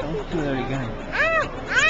Don't do that again.